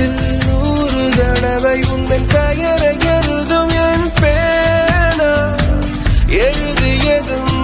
மனதில் நூறு தடவை உந்தன் பெயரை எழுதும் என் பேனா. எழுதியதும்